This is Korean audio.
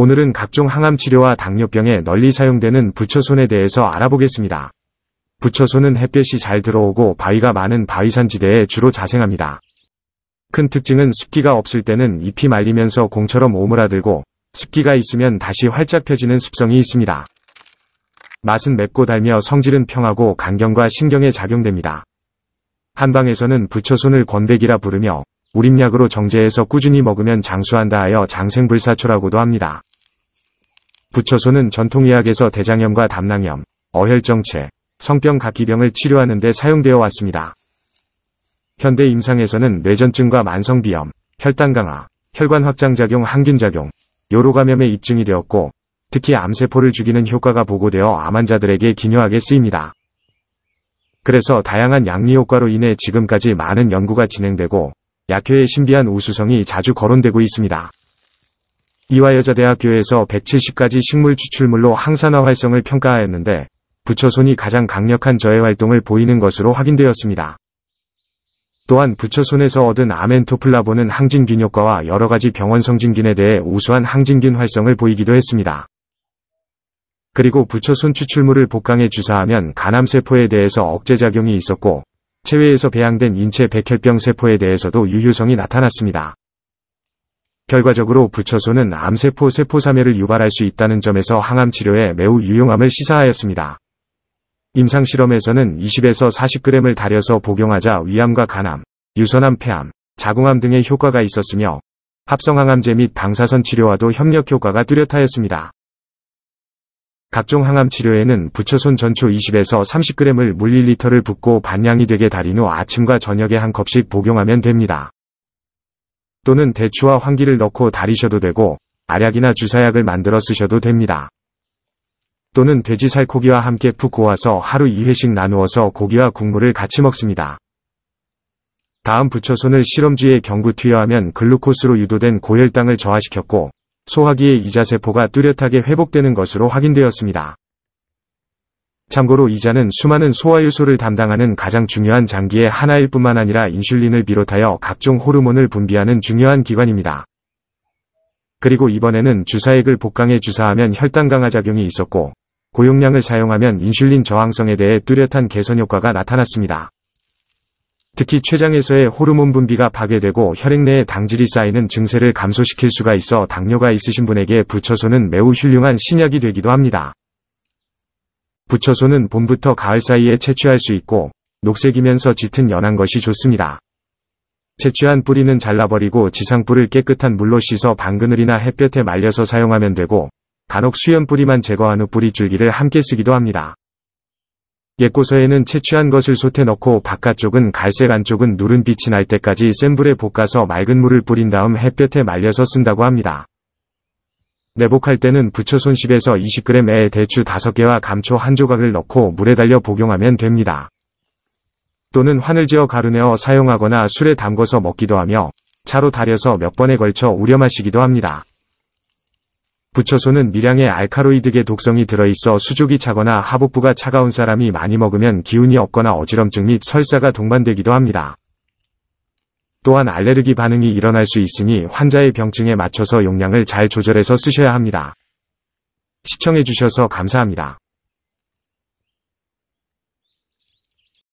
오늘은 각종 항암 치료와 당뇨병에 널리 사용되는 부처손에 대해서 알아보겠습니다. 부처손은 햇볕이 잘 들어오고 바위가 많은 바위산 지대에 주로 자생합니다. 큰 특징은 습기가 없을 때는 잎이 말리면서 공처럼 오므라들고 습기가 있으면 다시 활짝 펴지는 습성이 있습니다. 맛은 맵고 달며 성질은 평하고 간경과 신경에 작용됩니다. 한방에서는 부처손을 권백이라 부르며 우림약으로 정제해서 꾸준히 먹으면 장수한다 하여 장생불사초라고도 합니다. 부처손은 전통의학에서 대장염과 담낭염, 어혈정체, 성병 각기병을 치료하는 데 사용되어 왔습니다. 현대 임상에서는 뇌전증과 만성비염, 혈당 강화, 혈관 확장작용 항균작용, 요로감염에 입증이 되었고 특히 암세포를 죽이는 효과가 보고되어 암 환자들에게 기묘하게 쓰입니다. 그래서 다양한 양리 효과로 인해 지금까지 많은 연구가 진행되고 약효의 신비한 우수성이 자주 거론되고 있습니다. 이화여자대학교에서 170가지 식물 추출물로 항산화 활성을 평가하였는데 부처손이 가장 강력한 저해 활동을 보이는 것으로 확인되었습니다. 또한 부처손에서 얻은 아멘토플라본은 항진균 효과와 여러가지 병원 성진균에 대해 우수한 항진균 활성을 보이기도 했습니다. 그리고 부처손 추출물을 복강에 주사하면 간암세포에 대해서 억제작용이 있었고 체외에서 배양된 인체 백혈병 세포에 대해서도 유효성이 나타났습니다. 결과적으로 부처손은 암세포 세포사멸을 유발할 수 있다는 점에서 항암 치료에 매우 유용함을 시사하였습니다. 임상실험에서는 20에서 40g을 달여서 복용하자 위암과 간암, 유선암 폐암, 자궁암 등의 효과가 있었으며 합성항암제 및 방사선 치료와도 협력 효과가 뚜렷하였습니다. 각종 항암 치료에는 부처손 전초 20에서 30g을 물 1리터를 붓고 반량이 되게 달인 후 아침과 저녁에 한 컵씩 복용하면 됩니다. 또는 대추와 황기를 넣고 달이셔도 되고 알약이나 주사약을 만들어 쓰셔도 됩니다. 또는 돼지 살코기와 함께 푹 고아서 하루 2회씩 나누어서 고기와 국물을 같이 먹습니다. 다음 부처손을 실험주에 경구 투여하면 글루코스로 유도된 고혈당을 저하시켰고 소화기의 이자세포가 뚜렷하게 회복되는 것으로 확인되었습니다. 참고로 이자는 수많은 소화효소를 담당하는 가장 중요한 장기의 하나일 뿐만 아니라 인슐린을 비롯하여 각종 호르몬을 분비하는 중요한 기관입니다. 그리고 이번에는 주사액을 복강에 주사하면 혈당 강화 작용이 있었고 고용량을 사용하면 인슐린 저항성에 대해 뚜렷한 개선 효과가 나타났습니다. 특히 췌장에서의 호르몬 분비가 파괴되고 혈액 내에 당질이 쌓이는 증세를 감소시킬 수가 있어 당뇨가 있으신 분에게 부처소는 매우 훌륭한 신약이 되기도 합니다. 부처소는 봄부터 가을 사이에 채취할 수 있고 녹색이면서 짙은 연한 것이 좋습니다. 채취한 뿌리는 잘라버리고 지상뿌를 깨끗한 물로 씻어 방그늘이나 햇볕에 말려서 사용하면 되고 간혹 수염 뿌리만 제거한 후 뿌리 줄기를 함께 쓰기도 합니다. 옛고서에는 채취한 것을 솥에 넣고 바깥쪽은 갈색 안쪽은 누른 빛이 날 때까지 센 불에 볶아서 맑은 물을 뿌린 다음 햇볕에 말려서 쓴다고 합니다. 내복할 때는 부처 손 10에서 20g의 대추 5개와 감초 한 조각을 넣고 물에 달려 복용하면 됩니다. 또는 환을 지어 가루내어 사용하거나 술에 담궈서 먹기도 하며 차로 달여서 몇 번에 걸쳐 우려 마시기도 합니다. 부처손은 미량의 알카로이드계 독성이 들어있어 수족이 차거나 하복부가 차가운 사람이 많이 먹으면 기운이 없거나 어지럼증 및 설사가 동반되기도 합니다. 또한 알레르기 반응이 일어날 수 있으니 환자의 병증에 맞춰서 용량을 잘 조절해서 쓰셔야 합니다. 시청해주셔서 감사합니다.